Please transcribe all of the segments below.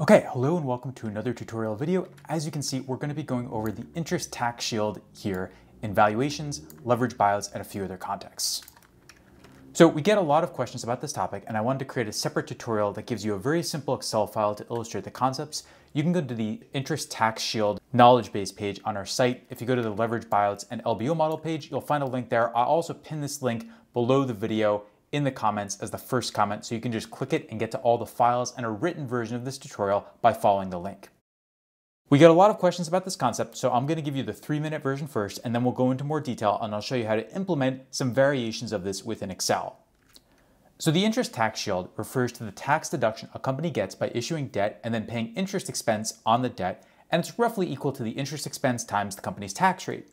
Okay, hello and welcome to another tutorial video. As you can see, we're going to be going over the interest tax shield here in valuations, leverage buyouts, and a few other contexts. So we get a lot of questions about this topic, and I wanted to create a separate tutorial that gives you a very simple Excel file to illustrate the concepts. You can go to the interest tax shield knowledge base page on our site. If you go to the leverage buyouts and LBO model page, you'll find a link there. I'll also pin this link below the video in the comments as the first comment so you can just click it and get to all the files and a written version of this tutorial by following the link. We get a lot of questions about this concept, so I'm going to give you the three minute version first, and then we'll go into more detail and I'll show you how to implement some variations of this within Excel. So the interest tax shield refers to the tax deduction a company gets by issuing debt and then paying interest expense on the debt, and it's roughly equal to the interest expense times the company's tax rate.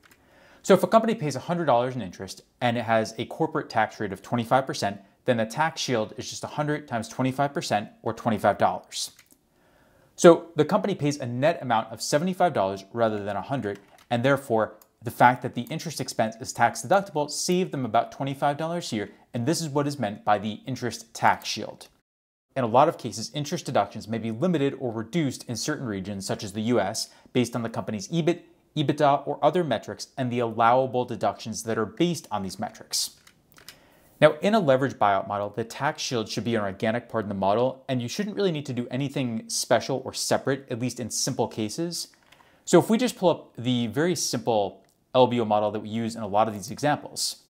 So if a company pays $100 in interest and it has a corporate tax rate of 25%, then the tax shield is just 100 times 25% or $25. So the company pays a net amount of $75 rather than 100 and therefore the fact that the interest expense is tax deductible saved them about $25 a year and this is what is meant by the interest tax shield. In a lot of cases, interest deductions may be limited or reduced in certain regions, such as the US, based on the company's EBIT, EBITDA, or other metrics and the allowable deductions that are based on these metrics. Now, in a leverage buyout model, the tax shield should be an organic part in the model, and you shouldn't really need to do anything special or separate, at least in simple cases. So if we just pull up the very simple LBO model that we use in a lot of these examples,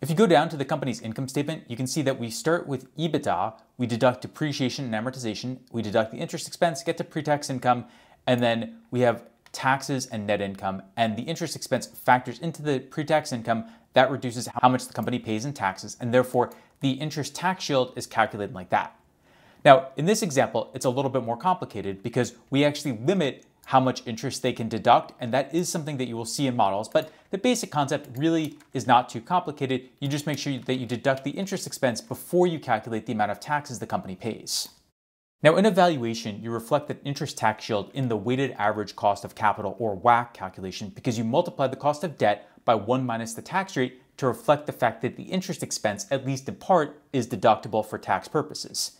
if you go down to the company's income statement, you can see that we start with EBITDA, we deduct depreciation and amortization, we deduct the interest expense, get to pre-tax income, and then we have taxes and net income, and the interest expense factors into the pre-tax income. That reduces how much the company pays in taxes, and therefore the interest tax shield is calculated like that. Now, in this example, it's a little bit more complicated because we actually limit how much interest they can deduct, and that is something that you will see in models, but the basic concept really is not too complicated. You just make sure that you deduct the interest expense before you calculate the amount of taxes the company pays. Now, in evaluation, you reflect the interest tax shield in the weighted average cost of capital or WACC calculation because you multiply the cost of debt by 1 minus the tax rate to reflect the fact that the interest expense, at least in part, is deductible for tax purposes.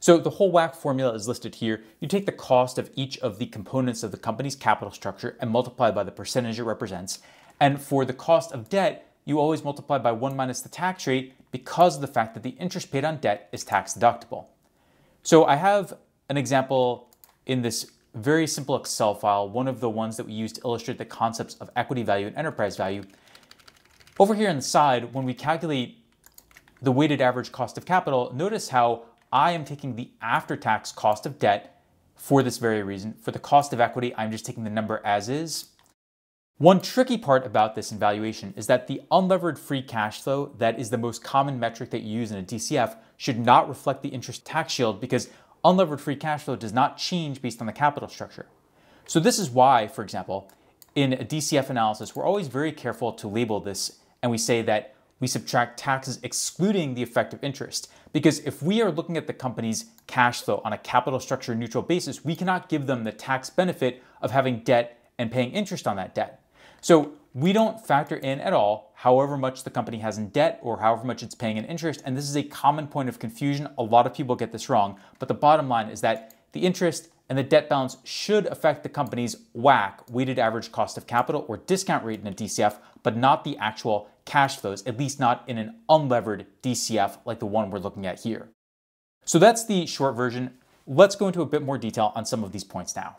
So the whole WACC formula is listed here. You take the cost of each of the components of the company's capital structure and multiply by the percentage it represents. And for the cost of debt, you always multiply by 1 minus the tax rate because of the fact that the interest paid on debt is tax deductible. So I have an example in this very simple Excel file, one of the ones that we use to illustrate the concepts of equity value and enterprise value. Over here on the side, when we calculate the weighted average cost of capital, notice how I am taking the after-tax cost of debt for this very reason. For the cost of equity, I'm just taking the number as is. One tricky part about this evaluation is that the unlevered free cash flow, that is the most common metric that you use in a DCF, should not reflect the interest tax shield because unlevered free cash flow does not change based on the capital structure. So this is why, for example, in a DCF analysis, we're always very careful to label this and we say that we subtract taxes excluding the effect of interest. Because if we are looking at the company's cash flow on a capital structure neutral basis, we cannot give them the tax benefit of having debt and paying interest on that debt. So we don't factor in at all however much the company has in debt or however much it's paying in interest. And this is a common point of confusion. A lot of people get this wrong. But the bottom line is that the interest and the debt balance should affect the company's WACC, weighted average cost of capital, or discount rate in a DCF, but not the actual cash flows, at least not in an unlevered DCF like the one we're looking at here. So that's the short version. Let's go into a bit more detail on some of these points now.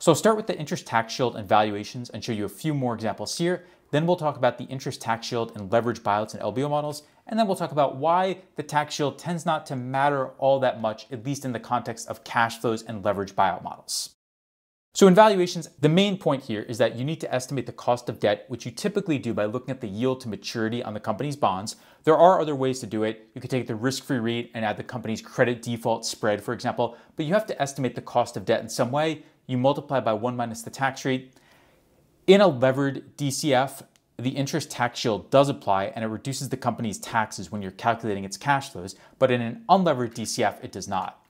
So I'll start with the interest tax shield and valuations and show you a few more examples here. Then we'll talk about the interest tax shield and leverage buyouts and LBO models. And then we'll talk about why the tax shield tends not to matter all that much, at least in the context of cash flows and leverage buyout models. So in valuations, the main point here is that you need to estimate the cost of debt, which you typically do by looking at the yield to maturity on the company's bonds. There are other ways to do it. You could take the risk-free rate and add the company's credit default spread, for example, but you have to estimate the cost of debt in some way you multiply by 1 minus the tax rate. In a levered DCF, the interest tax shield does apply and it reduces the company's taxes when you're calculating its cash flows, but in an unlevered DCF, it does not.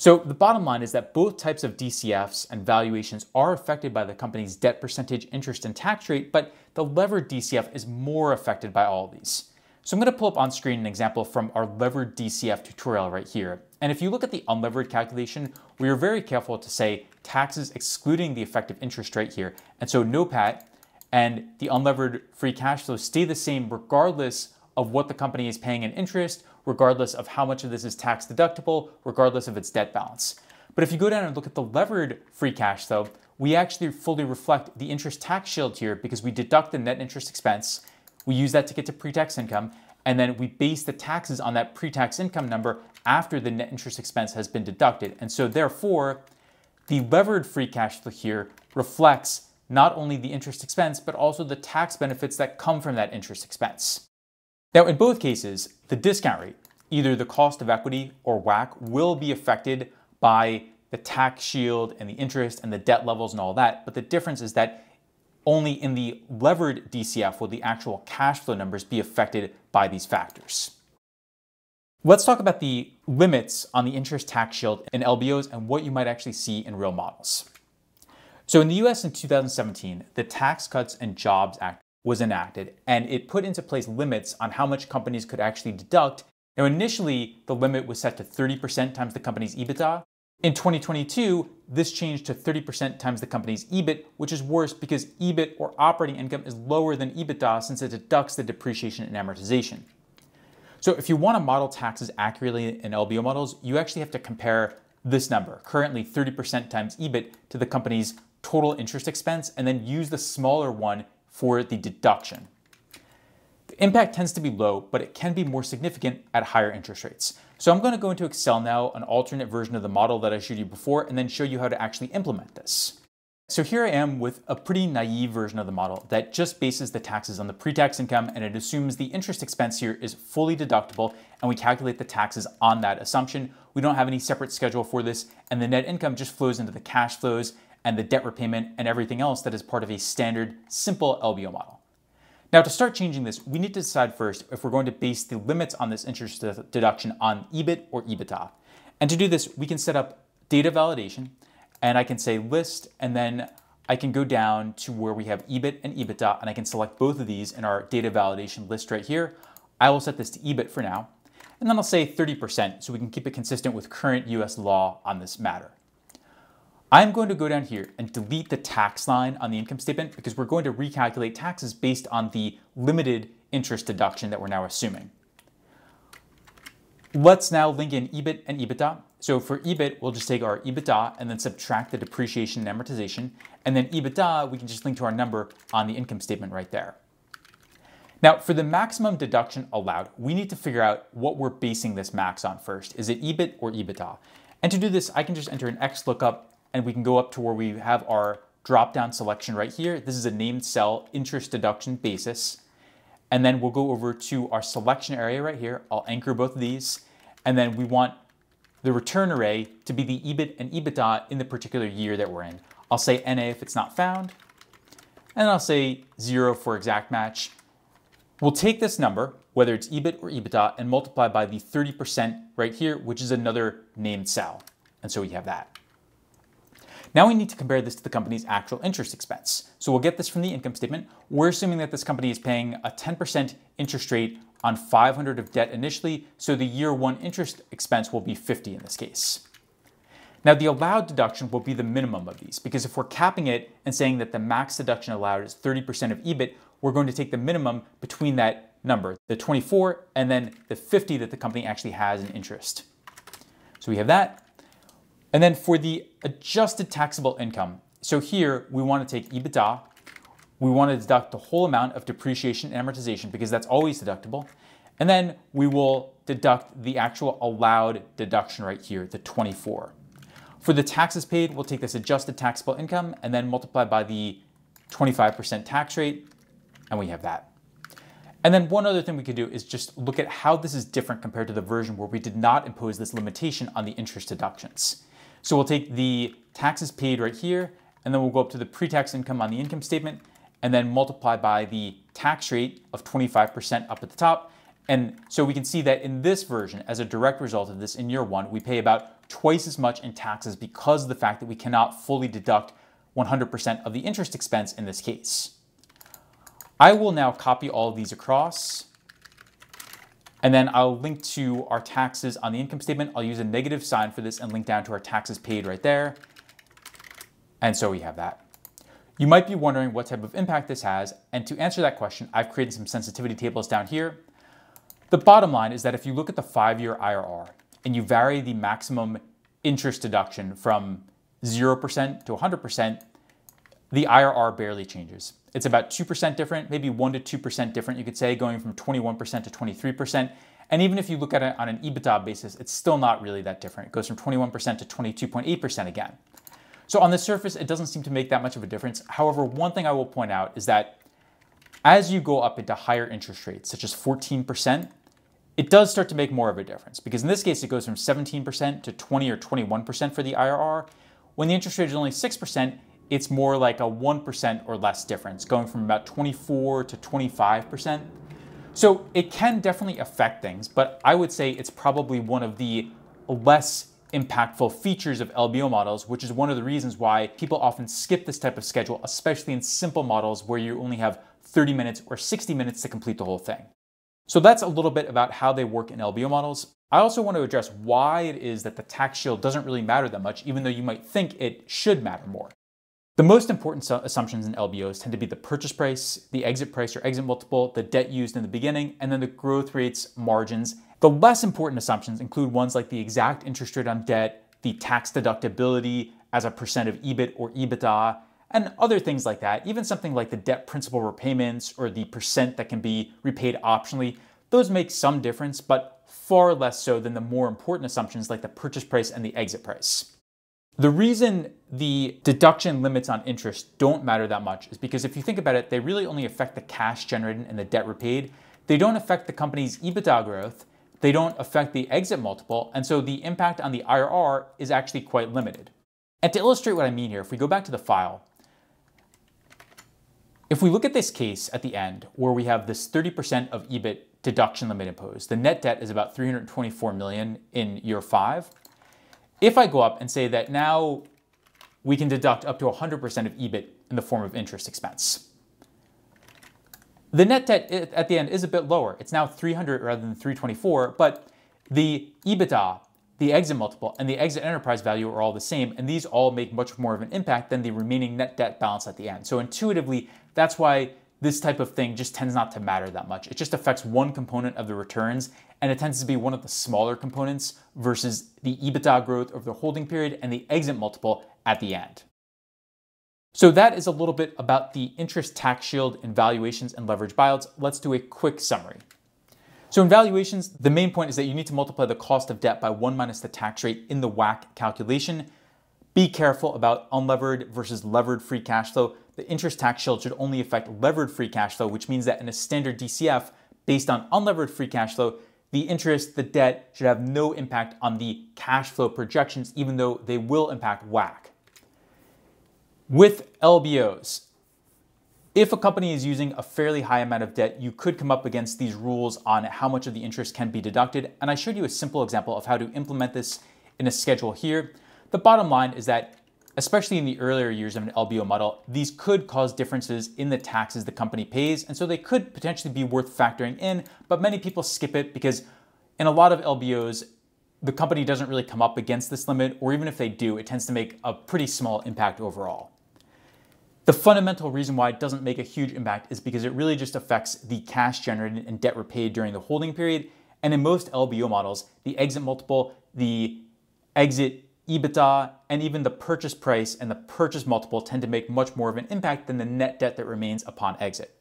So the bottom line is that both types of DCFs and valuations are affected by the company's debt percentage, interest, and tax rate, but the levered DCF is more affected by all of these. So I'm going to pull up on screen an example from our levered DCF tutorial right here. And if you look at the unlevered calculation, we are very careful to say taxes excluding the effective interest rate here. And so NOPAT and the unlevered free cash flow stay the same regardless of what the company is paying in interest, regardless of how much of this is tax deductible, regardless of its debt balance. But if you go down and look at the levered free cash flow, we actually fully reflect the interest tax shield here because we deduct the net interest expense, we use that to get to pre-tax income, and then we base the taxes on that pre-tax income number after the net interest expense has been deducted. And so therefore, the levered free cash flow here reflects not only the interest expense, but also the tax benefits that come from that interest expense. Now, in both cases, the discount rate, either the cost of equity or WACC, will be affected by the tax shield and the interest and the debt levels and all that. But the difference is that only in the levered DCF will the actual cash flow numbers be affected by these factors. Let's talk about the limits on the interest tax shield in LBOs and what you might actually see in real models. So in the US in 2017, the Tax Cuts and Jobs Act was enacted and it put into place limits on how much companies could actually deduct. Now initially, the limit was set to 30% times the company's EBITDA. In 2022, this changed to 30% times the company's EBIT, which is worse because EBIT or operating income is lower than EBITDA since it deducts the depreciation and amortization. So if you want to model taxes accurately in LBO models, you actually have to compare this number, currently 30% times EBIT, to the company's total interest expense and then use the smaller one for the deduction. The impact tends to be low, but it can be more significant at higher interest rates. So I'm going to go into Excel now, an alternate version of the model that I showed you before, and then show you how to actually implement this. So here I am with a pretty naive version of the model that just bases the taxes on the pre-tax income and it assumes the interest expense here is fully deductible and we calculate the taxes on that assumption. We don't have any separate schedule for this and the net income just flows into the cash flows and the debt repayment and everything else that is part of a standard, simple LBO model. Now to start changing this, we need to decide first if we're going to base the limits on this interest deduction on EBIT or EBITDA. And to do this, we can set up data validation and I can say list and then I can go down to where we have EBIT and EBITDA and I can select both of these in our data validation list right here. I will set this to EBIT for now. And then I'll say 30% so we can keep it consistent with current US law on this matter. I'm going to go down here and delete the tax line on the income statement because we're going to recalculate taxes based on the limited interest deduction that we're now assuming. Let's now link in EBIT and EBITDA. So for EBIT, we'll just take our EBITDA and then subtract the depreciation and amortization. And then EBITDA, we can just link to our number on the income statement right there. Now, for the maximum deduction allowed, we need to figure out what we're basing this max on first. Is it EBIT or EBITDA? And to do this, I can just enter an XLOOKUP and we can go up to where we have our drop-down selection right here. This is a named cell interest deduction basis. And then we'll go over to our selection area right here. I'll anchor both of these. And then we want the return array to be the EBIT and EBITDA in the particular year that we're in. I'll say NA if it's not found. And I'll say zero for exact match. We'll take this number, whether it's EBIT or EBITDA, and multiply by the 30% right here, which is another named cell. And so we have that. Now we need to compare this to the company's actual interest expense. So we'll get this from the income statement. We're assuming that this company is paying a 10% interest rate on 500 of debt initially, so the year one interest expense will be 50 in this case. Now the allowed deduction will be the minimum of these because if we're capping it and saying that the max deduction allowed is 30% of EBIT, we're going to take the minimum between that number, the 24 and then the 50 that the company actually has in interest. So we have that. And then for the adjusted taxable income, so here we want to take EBITDA, we want to deduct the whole amount of depreciation and amortization because that's always deductible. And then we will deduct the actual allowed deduction right here, the 24. For the taxes paid, we'll take this adjusted taxable income and then multiply by the 25% tax rate, and we have that. And then one other thing we could do is just look at how this is different compared to the version where we did not impose this limitation on the interest deductions. So we'll take the taxes paid right here, and then we'll go up to the pre-tax income on the income statement, and then multiply by the tax rate of 25% up at the top. And so we can see that in this version, as a direct result of this in year one, we pay about twice as much in taxes because of the fact that we cannot fully deduct 100% of the interest expense in this case. I will now copy all of these across And then I'll link to our taxes on the income statement. I'll use a negative sign for this and link down to our taxes paid right there. And so we have that. You might be wondering what type of impact this has. And to answer that question, I've created some sensitivity tables down here. The bottom line is that if you look at the five-year IRR and you vary the maximum interest deduction from 0% to 100%, the IRR barely changes. It's about 2% different, maybe 1% to 2% different, you could say, going from 21% to 23%. And even if you look at it on an EBITDA basis, it's still not really that different. It goes from 21% to 22.8% again. So on the surface, it doesn't seem to make that much of a difference. However, one thing I will point out is that as you go up into higher interest rates, such as 14%, it does start to make more of a difference because in this case, it goes from 17% to 20 or 21% for the IRR. When the interest rate is only 6%, it's more like a 1% or less difference, going from about 24 to 25%. So it can definitely affect things, but I would say it's probably one of the less impactful features of LBO models, which is one of the reasons why people often skip this type of schedule, especially in simple models where you only have 30 minutes or 60 minutes to complete the whole thing. So that's a little bit about how they work in LBO models. I also want to address why it is that the tax shield doesn't really matter that much, even though you might think it should matter more. The most important assumptions in LBOs tend to be the purchase price, the exit price or exit multiple, the debt used in the beginning, and then the growth rates, margins. The less important assumptions include ones like the exact interest rate on debt, the tax deductibility as a percent of EBIT or EBITDA, and other things like that. Even something like the debt principal repayments or the percent that can be repaid optionally. Those make some difference, but far less so than the more important assumptions like the purchase price and the exit price. The reason the deduction limits on interest don't matter that much is because if you think about it, they really only affect the cash generated and the debt repaid. They don't affect the company's EBITDA growth. They don't affect the exit multiple. And so the impact on the IRR is actually quite limited. And to illustrate what I mean here, if we go back to the file, if we look at this case at the end where we have this 30% of EBIT deduction limit imposed, the net debt is about 324 million in year five. If I go up and say that now we can deduct up to 100% of EBIT in the form of interest expense. The net debt at the end is a bit lower. It's now 300 rather than 324, but the EBITDA, the exit multiple, and the exit enterprise value are all the same, and these all make much more of an impact than the remaining net debt balance at the end. So intuitively, that's why this type of thing just tends not to matter that much. It just affects one component of the returns, and it tends to be one of the smaller components versus the EBITDA growth over the holding period and the exit multiple at the end. So that is a little bit about the interest tax shield in valuations and leverage buyouts. Let's do a quick summary. So in valuations, the main point is that you need to multiply the cost of debt by 1 minus the tax rate in the WACC calculation. Be careful about unlevered versus levered free cash flow the interest tax shield should only affect levered free cash flow, which means that in a standard DCF based on unlevered free cash flow, the interest, the debt should have no impact on the cash flow projections, even though they will impact WACC. With LBOs, if a company is using a fairly high amount of debt, you could come up against these rules on how much of the interest can be deducted. And I showed you a simple example of how to implement this in a schedule here. The bottom line is that especially in the earlier years of an LBO model, these could cause differences in the taxes the company pays, and so they could potentially be worth factoring in, but many people skip it because in a lot of LBOs, the company doesn't really come up against this limit, or even if they do, it tends to make a pretty small impact overall. The fundamental reason why it doesn't make a huge impact is because it really just affects the cash generated and debt repaid during the holding period. And in most LBO models, the exit multiple, the exit EBITDA, and even the purchase price and the purchase multiple tend to make much more of an impact than the net debt that remains upon exit.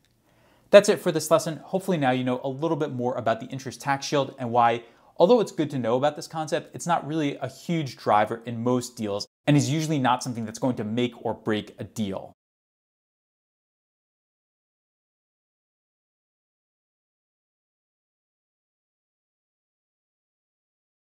That's it for this lesson. Hopefully now you know a little bit more about the interest tax shield and why, although it's good to know about this concept, it's not really a huge driver in most deals and is usually not something that's going to make or break a deal.